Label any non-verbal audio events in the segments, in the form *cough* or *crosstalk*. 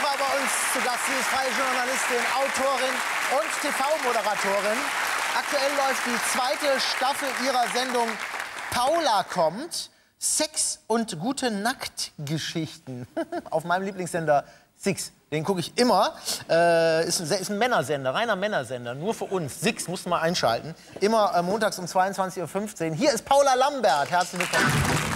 Frau bei uns zu Gast. Sie ist freie Journalistin, Autorin und TV-Moderatorin. Aktuell läuft die zweite Staffel ihrer Sendung Paula kommt. Sex und gute Nacktgeschichten. *laughs* Auf meinem Lieblingssender Six. Den gucke ich immer. Äh, ist, ein, ist ein Männersender, reiner Männersender. Nur für uns. Six, musst du mal einschalten. Immer äh, montags um 22.15 Uhr. Hier ist Paula Lambert. Herzlich willkommen.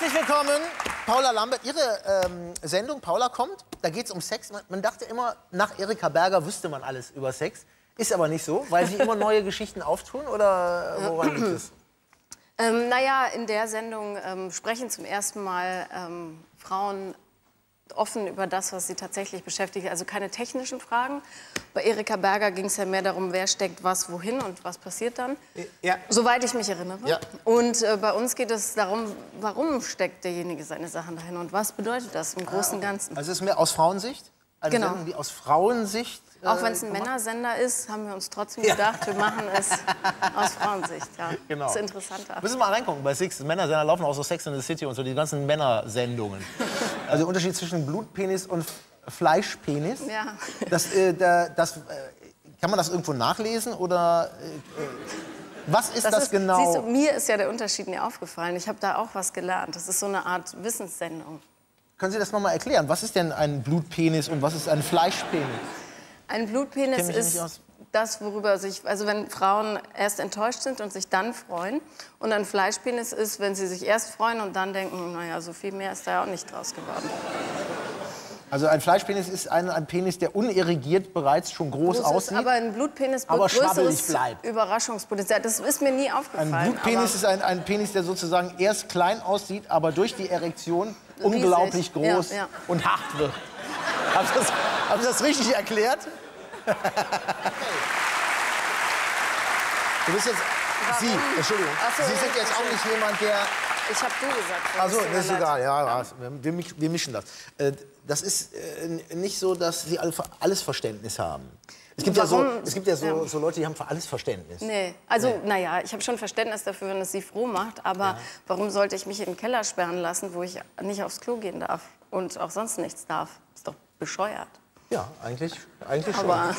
Herzlich willkommen, Paula Lambert. Ihre ähm, Sendung Paula kommt, da geht es um Sex. Man, man dachte immer, nach Erika Berger wüsste man alles über Sex. Ist aber nicht so, weil sie immer neue Geschichten auftun oder woran liegt es? Ähm, naja, in der Sendung ähm, sprechen zum ersten Mal ähm, Frauen offen über das, was sie tatsächlich beschäftigt. Also keine technischen Fragen. Bei Erika Berger ging es ja mehr darum, wer steckt was wohin und was passiert dann. Ja. Soweit ich mich erinnere. Ja. Und äh, bei uns geht es darum, warum steckt derjenige seine Sachen dahin und was bedeutet das im Großen und Ganzen. Also es ist mehr aus Frauensicht? Eine Genau. Sendung, die aus Frauensicht äh, Auch wenn es ein Männersender ist, haben wir uns trotzdem gedacht, wir machen es aus Frauensicht. Ja. Genau. Das ist interessanter. Müssen wir mal reingucken. Bei Six Männersender laufen auch so Sex in the City und so die ganzen Männersendungen. Also der Unterschied zwischen Blutpenis und Fleischpenis. Ja. Das, äh, da, das, äh, kann man das irgendwo nachlesen oder äh, äh, was ist das, ist, genau? Siehst du, mir ist ja der Unterschied nie aufgefallen. Ich habe da auch was gelernt. Das ist so eine Art Wissenssendung. Können Sie das noch mal erklären? Was ist denn ein Blutpenis und was ist ein Fleischpenis? Ein Blutpenis ist das, worüber sich, also wenn Frauen erst enttäuscht sind und sich dann freuen. Und ein Fleischpenis ist, wenn sie sich erst freuen und dann denken, naja, so viel mehr ist da ja auch nicht draus geworden. Also ein Fleischpenis ist ein, ein Penis, der unerregiert bereits schon groß ist aussieht. aber ein Blutpenis aber größeres bleibt. Überraschungspotenzial. Das ist mir nie Ein aufgefallen. Blutpenis aber- ist ein, ein Penis, der sozusagen erst klein aussieht, aber durch die Erektion unglaublich Ja, groß ja. und hart wird. Habe ich, das- hab ich das richtig erklärt? Du bist jetzt. Sie, Entschuldigung. So, Sie sind jetzt auch nicht jemand, der. Ich habe du gesagt. Also, das ist egal, ja, ja. Wir, wir, mischen das. Äh, Das ist äh, nicht so, dass Sie alle- alles Verständnis haben. Es gibt ja, so, es gibt ja so, Ja. so Leute, die haben für alles Verständnis. Nee, also naja, ich habe schon Verständnis dafür, wenn es sie froh macht, aber warum sollte ich mich in den Keller sperren lassen, wo ich nicht aufs Klo gehen darf und auch sonst nichts darf? Ist doch bescheuert. Ja, eigentlich, eigentlich schon. Aber,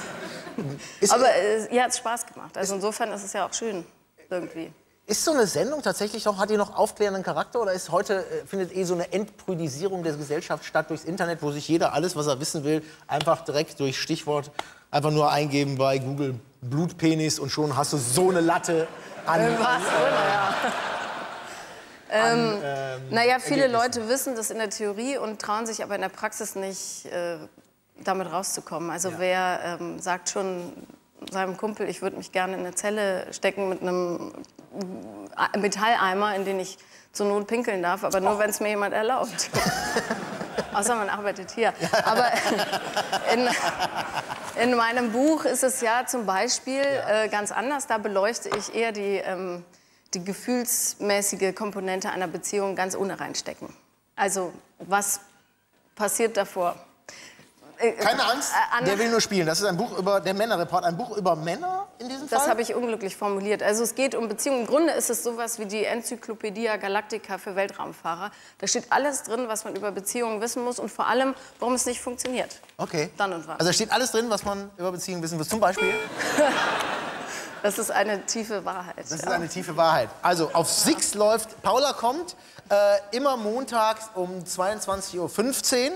*laughs* Ist- aber äh, ja, hat Spaß gemacht. Also insofern ist es ja auch schön irgendwie. Ist so eine Sendung tatsächlich noch, hat die noch aufklärenden Charakter oder ist heute, äh, findet eh so eine Entprüdisierung der Gesellschaft statt durchs Internet, wo sich jeder alles, was er wissen will, einfach direkt durch Stichwort einfach nur eingeben bei Google Blutpenis und schon hast du so eine Latte an. Was, oder? Ja. Ähm, naja, viele. Leute wissen das in der Theorie und trauen sich aber in der Praxis nicht, äh, damit rauszukommen. Also wer ähm, sagt schon seinem Kumpel, ich würde mich gerne in eine Zelle stecken mit einem Metalleimer, in den ich zur Not pinkeln darf, aber nur, wenn es mir jemand erlaubt. *laughs* Außer man arbeitet hier. Aber in, in meinem Buch ist es ja zum Beispiel äh, ganz anders. Da beleuchte ich eher die, ähm, die gefühlsmäßige Komponente einer Beziehung ganz ohne reinstecken. Also was passiert davor? Äh, Keine Angst, äh, der will nur spielen. Das ist ein Buch über der Männerreport, ein Buch über Männer in diesem Fall. Das habe ich unglücklich formuliert. Also es geht um Beziehungen. Im Grunde ist es sowas wie die Enzyklopädie Galactica für Weltraumfahrer. Da steht alles drin, was man über Beziehungen wissen muss und vor allem, warum es nicht funktioniert. Okay. Dann und wann. Also da steht alles drin, was man über Beziehungen wissen muss. Zum Beispiel, *laughs* Das ist eine tiefe Wahrheit. das ist ja. eine tiefe Wahrheit. Also auf Six läuft, Paula kommt, äh, immer montags um 22.15 Uhr.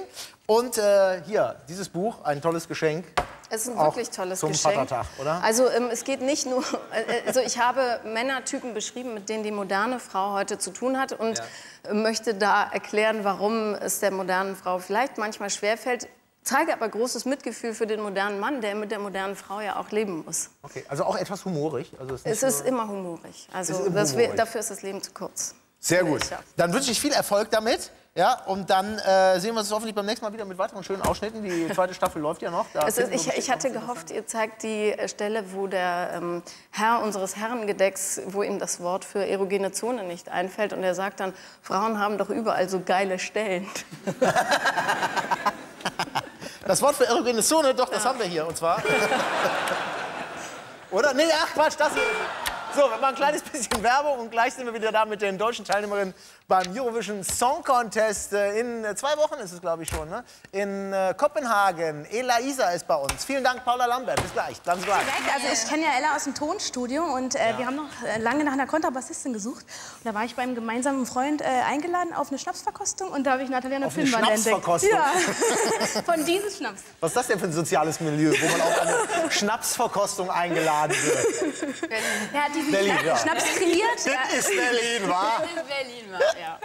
Und äh, hier, dieses Buch, ein tolles Geschenk. Es ist ein Auch wirklich tolles zum Geschenk. Vatertag, oder? Also ähm, es geht nicht nur, *laughs* äh, also ich habe Männertypen beschrieben, mit denen die moderne Frau heute zu tun hat und äh, möchte da erklären, warum es der modernen Frau vielleicht manchmal schwerfällt, zeige aber großes Mitgefühl für den modernen Mann, der mit der modernen Frau ja auch leben muss. Okay, also auch etwas humorig. Also es ist, nicht Es ist nur- immer humorig. Also ist immer humorig. dafür ist das Leben zu kurz. Sehr gut. Ja. Dann wünsche ich viel Erfolg damit. Ja, und dann äh, sehen wir uns hoffentlich beim nächsten Mal wieder mit weiteren schönen Ausschnitten. Die *laughs* zweite Staffel läuft ja noch. Ist, wir ich, ich hatte gehofft, ihr zeigt die äh, Stelle, wo der ähm, Herr unseres Herrengedecks, wo ihm das Wort für erogene Zone nicht einfällt. Und er sagt dann, Frauen haben doch überall so geile Stellen. *laughs* Das Wort für erogene Zone, doch, das haben wir hier. Und zwar. *laughs* *laughs* Oder? Nee, ach Quatsch, das hier. So, wir machen ein kleines bisschen Werbung und gleich sind wir wieder da mit den deutschen Teilnehmerinnen beim Eurovision Song Contest. Äh, In äh, zwei Wochen ist es, glaube ich, schon. Ne? In äh, Kopenhagen. Ela Isa ist bei uns. Vielen Dank, Paula Lambert. Bis gleich. Bleiben Sie. Direkt. Also ich kenne ja Ella aus dem Tonstudio und äh, wir haben noch lange nach einer Kontrabassistin gesucht. Und da war ich beim gemeinsamen Freund äh, eingeladen auf eine Schnapsverkostung und da habe ich Natalia eine Finnwand entdeckt. Schnapsverkostung? Ja, *laughs* von diesem Schnaps. Was ist das denn für ein soziales Milieu, wo man auf eine Schnapsverkostung eingeladen wird? Hat diesen Berlin, ja. Schnaps kreiert. Das ist Berlin, wa? In Berlin war, ja.